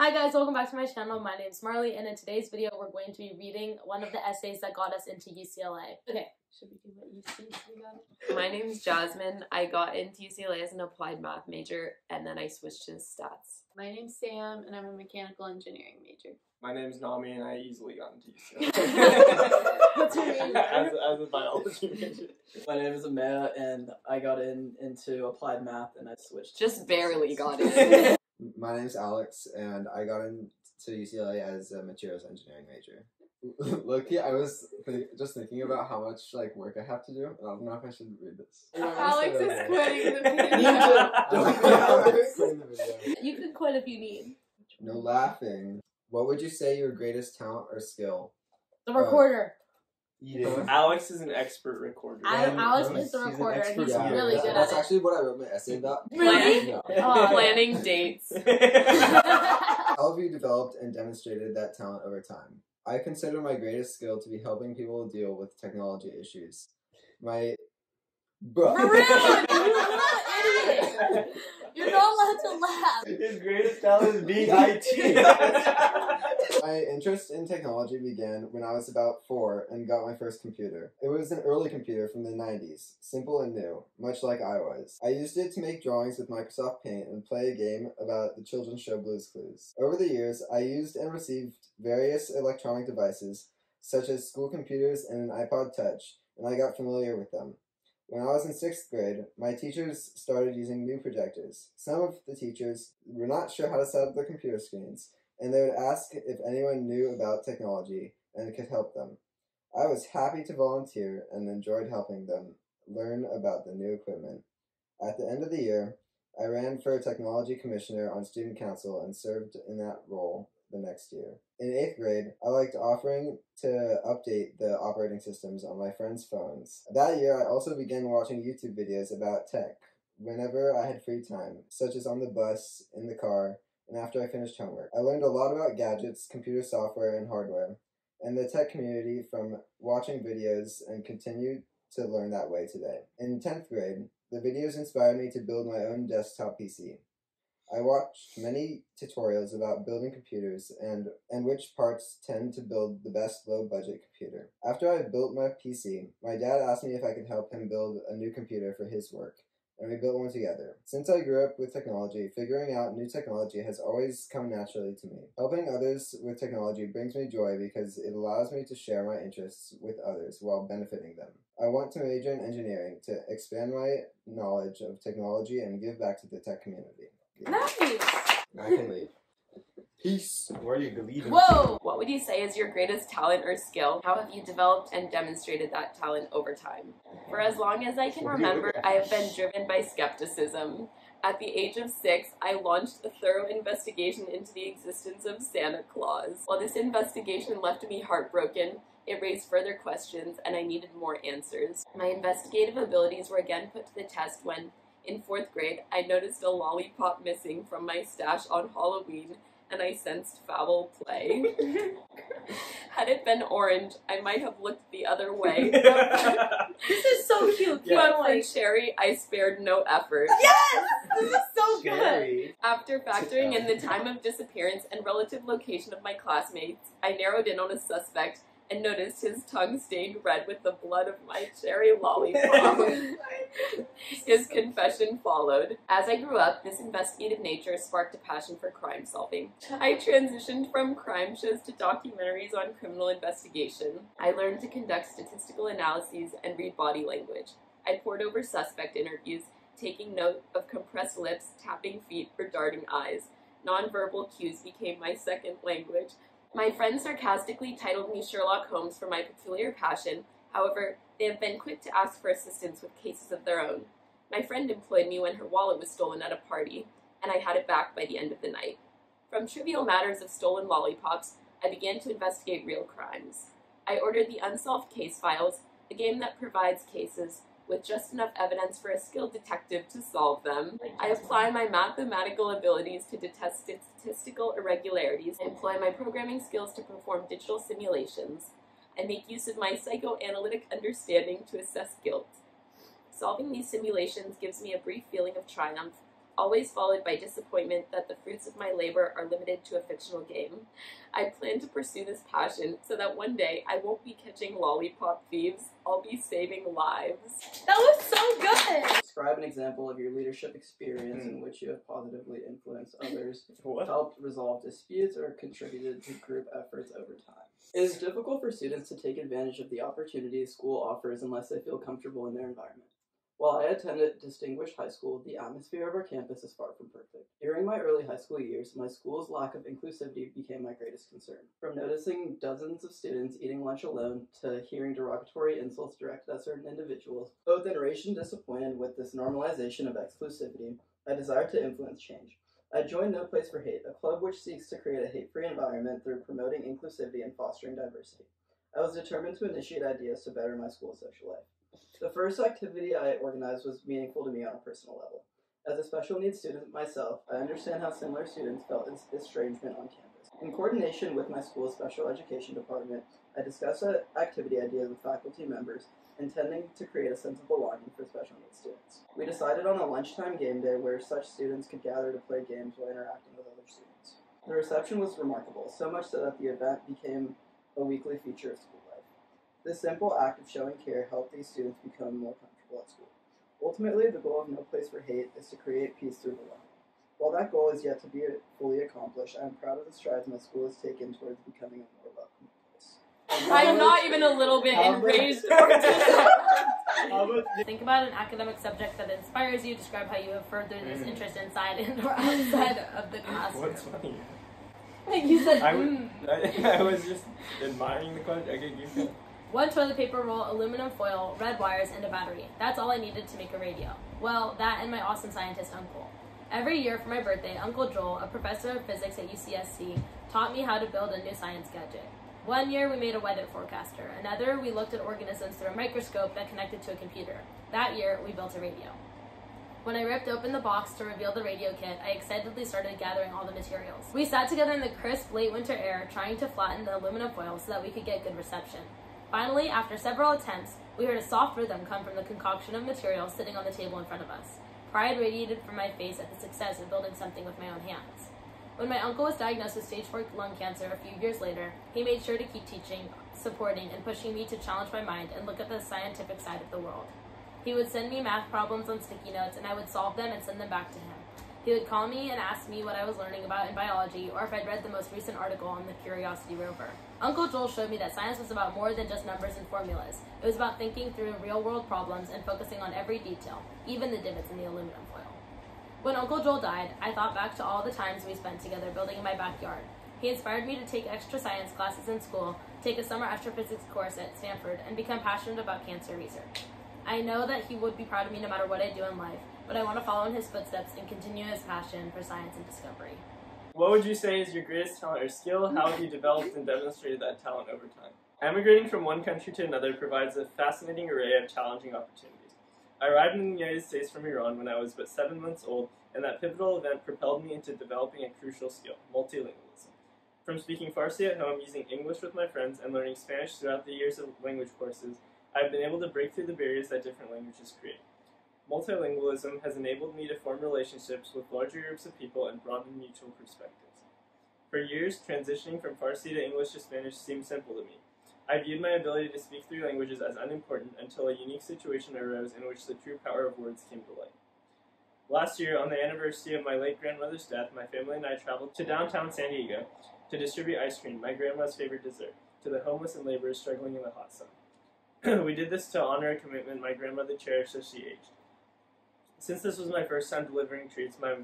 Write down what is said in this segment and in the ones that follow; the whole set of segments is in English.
Hi guys, welcome back to my channel. My name is Marley, and in today's video, we're going to be reading one of the essays that got us into UCLA. Okay, should we do what you see? You? My name's Jasmine. I got into UCLA as an applied math major, and then I switched to stats. My name's Sam, and I'm a mechanical engineering major. My name's Nami, and I easily got into UCLA. What's your major? as, as a biology major. My name is Amaya, and I got in into applied math, and I switched. Just barely got in. My name's Alex, and I got into UCLA as a materials engineering major. Loki, I was th- just thinking about how much like work I have to do. I don't know if I should read this. Alex is quitting the video. just- Don't be Alex. Quitting the video. You can quit if you need. No laughing. What would you say your greatest talent or skill? The recorder. Eating. Alex is an expert recorder. I- And Alex is the he's an recorder, and expert he's at it. really good That's at it. actually what I wrote my essay about. Really? Yeah. Oh. Planning dates. All of you developed and demonstrated that talent over time. I consider my greatest skill to be helping people deal with technology issues. My bro. For real, you little idiot. You're not allowed to laugh. His greatest talent is being IT. My interest in technology began when I was about four and got my first computer. It was an early computer from the 90s, simple and new, much like I was. I used it to make drawings with Microsoft Paint and play a game about the children's show Blue's Clues. Over the years, I used and received various electronic devices, such as school computers and an iPod Touch, and I got familiar with them. When I was in sixth grade, my teachers started using new projectors. Some of the teachers were not sure how to set up the computer screens, and they would ask if anyone knew about technology and could help them. I was happy to volunteer and enjoyed helping them learn about the new equipment. At the end of the year, I ran for a technology commissioner on student council and served in that role the next year. In eighth grade, I liked offering to update the operating systems on my friends' phones. That year, I also began watching YouTube videos about tech whenever I had free time, such as on the bus, in the car, and after I finished homework. I learned a lot about gadgets, computer software, and hardware, and the tech community from watching videos and continue to learn that way today. In 10th grade, the videos inspired me to build my own desktop PC. I watched many tutorials about building computers and, and which parts tend to build the best low budget computer. After I built my PC, my dad asked me if I could help him build a new computer for his work and we built one together. Since I grew up with technology, figuring out new technology has always come naturally to me. Helping others with technology brings me joy because it allows me to share my interests with others while benefiting them. I want to major in engineering to expand my knowledge of technology and give back to the tech community. Nice. I can leave. Peace. Where are you leaving? Whoa. What would you say is your greatest talent or skill? How have you developed and demonstrated that talent over time? For as long as I can remember, I have been driven by skepticism. At the age of six, I launched a thorough investigation into the existence of Santa Claus. While this investigation left me heartbroken, it raised further questions and I needed more answers. My investigative abilities were again put to the test when, in fourth grade, I noticed a lollipop missing from my stash on Halloween and I sensed foul play. Had it been orange, I might have looked the other way. This is so cute. Keep But for going. Cherry, I spared no effort. Yes! This is so good. Cherry. After factoring in the time of disappearance and relative location of my classmates, I narrowed in on a suspect and noticed his tongue stained red with the blood of my cherry lollipop. his confession followed. As I grew up, this investigative nature sparked a passion for crime solving. I transitioned from crime shows to documentaries on criminal investigation. I learned to conduct statistical analyses and read body language. I pored over suspect interviews, taking note of compressed lips, tapping feet, or darting eyes. Nonverbal cues became my second language. My friends sarcastically titled me Sherlock Holmes for my peculiar passion. However, they have been quick to ask for assistance with cases of their own. My friend employed me when her wallet was stolen at a party, and I had it back by the end of the night. From trivial matters of stolen lollipops, I began to investigate real crimes. I ordered the Unsolved Case Files, a game that provides cases with just enough evidence for a skilled detective to solve them. I apply my mathematical abilities to detect statistical irregularities, I employ my programming skills to perform digital simulations, I make use of my psychoanalytic understanding to assess guilt. Solving these simulations gives me a brief feeling of triumph, always followed by disappointment that the fruits of my labor are limited to a fictional game. I plan to pursue this passion so that one day I won't be catching lollipop thieves, I'll be saving lives. That was so good. Describe an example of your leadership experience in hmm. which you have positively influenced others, What? helped resolve disputes, or contributed to group efforts over time. It is difficult for students to take advantage of the opportunities school offers unless they feel comfortable in their environment. While I attended Distinguished High School, the atmosphere of our campus is far from perfect. During my early high school years, my school's lack of inclusivity became my greatest concern. From noticing dozens of students eating lunch alone to hearing derogatory insults directed at certain individuals, both enraged and disappointed with this normalization of exclusivity, I desired to influence change. I joined No Place for Hate, a club which seeks to create a hate free environment through promoting inclusivity and fostering diversity. I was determined to initiate ideas to better my school's social life. The first activity I organized was meaningful to me on a personal level. As a special needs student myself, I understand how similar students felt estrangement on campus. In coordination with my school's special education department, I discussed activity ideas with faculty members, intending to create a sense of belonging for special needs students. We decided on a lunchtime game day where such students could gather to play games while interacting with other students. The reception was remarkable, so much so that the event became a weekly feature of school. This simple act of showing care helped these students become more comfortable at school. Ultimately, the goal of No Place for Hate is to create peace through belonging. While that goal is yet to be fully accomplished, I am proud of the strides my school has taken towards becoming a more welcoming place. I'm not even a little bit How about- enraged or Think about an academic subject that inspires you. Describe how you have furthered this Mm. interest inside and or outside of the classroom. What's funny? you said, I, mm. I, I was just admiring the question. Okay, you can. One toilet paper roll, aluminum foil, red wires, and a battery. That's all I needed to make a radio. Well, that and my awesome scientist uncle. Every year for my birthday, Uncle Joel, a professor of physics at UCSC, taught me how to build a new science gadget. One year we made a weather forecaster. Another, we looked at organisms through a microscope that connected to a computer. That year, we built a radio. When I ripped open the box to reveal the radio kit, I excitedly started gathering all the materials. We sat together in the crisp late winter air, trying to flatten the aluminum foil so that we could get good reception. Finally, after several attempts, we heard a soft rhythm come from the concoction of materials sitting on the table in front of us. Pride radiated from my face at the success of building something with my own hands. When my uncle was diagnosed with stage 4 lung cancer a few years later, he made sure to keep teaching, supporting, and pushing me to challenge my mind and look at the scientific side of the world. He would send me math problems on sticky notes, and I would solve them and send them back to him. He would call me and ask me what I was learning about in biology, or if I'd read the most recent article on the Curiosity rover. Uncle Joel showed me that science was about more than just numbers and formulas. It was about thinking through real world problems and focusing on every detail, even the divots in the aluminum foil. When Uncle Joel died, I thought back to all the times we spent together building in my backyard. He inspired me to take extra science classes in school, take a summer astrophysics course at Stanford, and become passionate about cancer research. I know that he would be proud of me no matter what I do in life, but I want to follow in his footsteps and continue his passion for science and discovery. What would you say is your greatest talent or skill? How have you developed and demonstrated that talent over time? Emigrating from one country to another provides a fascinating array of challenging opportunities. I arrived in the United States from Iran when I was but seven months old, and that pivotal event propelled me into developing a crucial skill multilingualism. From speaking Farsi at home, using English with my friends, and learning Spanish throughout the years of language courses, I've been able to break through the barriers that different languages create. Multilingualism has enabled me to form relationships with larger groups of people and broaden mutual perspectives. For years, transitioning from Farsi to English to Spanish seemed simple to me. I viewed my ability to speak three languages as unimportant until a unique situation arose in which the true power of words came to light. Last year, on the anniversary of my late grandmother's death, my family and I traveled to downtown San Diego to distribute ice cream, my grandma's favorite dessert, to the homeless and laborers struggling in the hot sun. we did this to honor a commitment my grandmother cherished as she aged. Since this was my first time delivering treats, my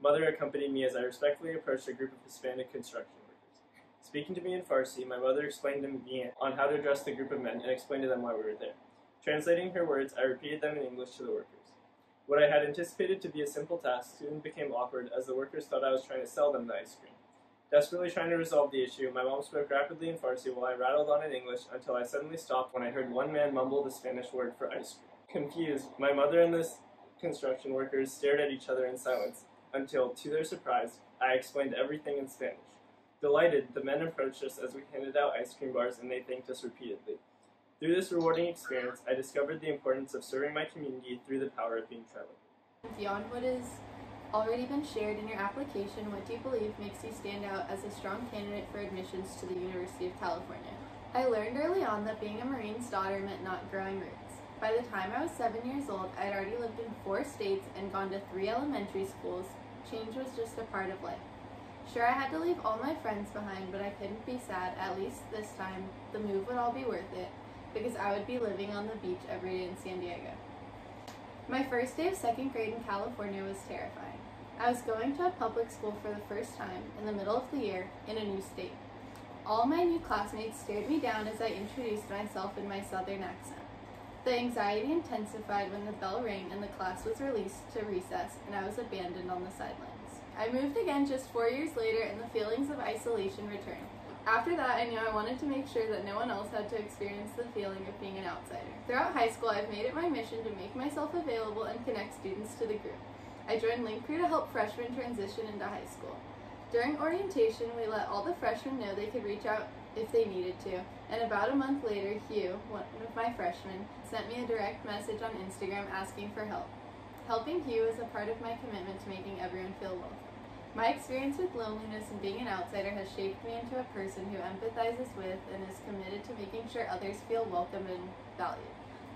mother accompanied me as I respectfully approached a group of Hispanic construction workers. Speaking to me in Farsi, my mother explained to me on how to address the group of men and explained to them why we were there. Translating her words, I repeated them in English to the workers. What I had anticipated to be a simple task soon became awkward as the workers thought I was trying to sell them the ice cream. Desperately trying to resolve the issue, my mom spoke rapidly in Farsi while I rattled on in English until I suddenly stopped when I heard one man mumble the Spanish word for ice cream. Confused, my mother and the construction workers stared at each other in silence until, to their surprise, I explained everything in Spanish. Delighted, the men approached us as we handed out ice cream bars and they thanked us repeatedly. Through this rewarding experience, I discovered the importance of serving my community through the power of being trilingual. Beyond what has already been shared in your application, what do you believe makes you stand out as a strong candidate for admissions to the University of California? I learned early on that being a Marine's daughter meant not growing roots. By the time I was seven years old, I had already lived in four states and gone to three elementary schools. Change was just a part of life. Sure, I had to leave all my friends behind, but I couldn't be sad. At least this time, the move would all be worth it because I would be living on the beach every day in San Diego. My first day of second grade in California was terrifying. I was going to a public school for the first time in the middle of the year in a new state. All my new classmates stared me down as I introduced myself in my southern accent. The anxiety intensified when the bell rang and the class was released to recess and I was abandoned on the sidelines. I moved again just four years later and the feelings of isolation returned. After that, I knew I wanted to make sure that no one else had to experience the feeling of being an outsider. Throughout high school, I've made it my mission to make myself available and connect students to the group. I joined Link Crew to help freshmen transition into high school. During orientation, we let all the freshmen know they could reach out if they needed to, and about a month later, Hugh, one of my freshmen, sent me a direct message on Instagram asking for help. Helping Hugh is a part of my commitment to making everyone feel welcome. My experience with loneliness and being an outsider has shaped me into a person who empathizes with and is committed to making sure others feel welcome and valued.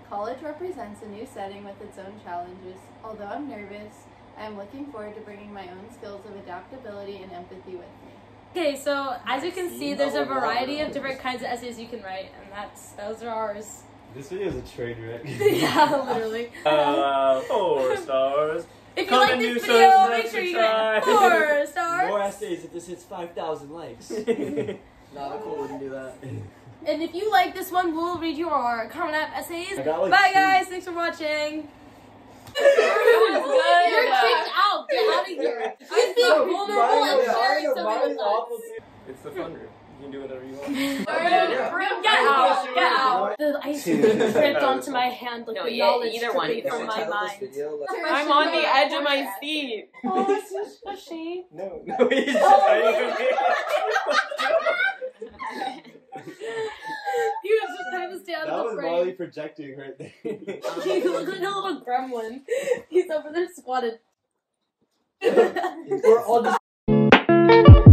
College represents a new setting with its own challenges. Although I'm nervous, I am looking forward to bringing my own skills of adaptability and empathy with me. Okay, so as you can see, there's a variety of different kinds of essays you can write, and that's those are ours. This video is a train wreck. yeah, literally. Uh, four stars. If you Come like and this do video, some make sure you try. get four stars. More essays if this hits 5,000 likes. Nah, Nicole wouldn't do that. And if you like this one, we'll read your Common App essays. Like, Bye, two. guys. Thanks for watching. You're kicked out. Get out of here. He's being No, vulnerable and sharing mine- something mine with us. it's the fun room. You can do whatever you want. Rude. Get out. Get out. The ice cream dripped onto my hand like No, the yeah, knowledge either one, either from one. my mind. video, like- I'm on the edge of my seat. Oh, that's just a shame. No, no, he's just hiding oh. from me. He was just trying to stay out That of was the Molly projecting right there. he looks like a little gremlin. He's over there squatted. We're all just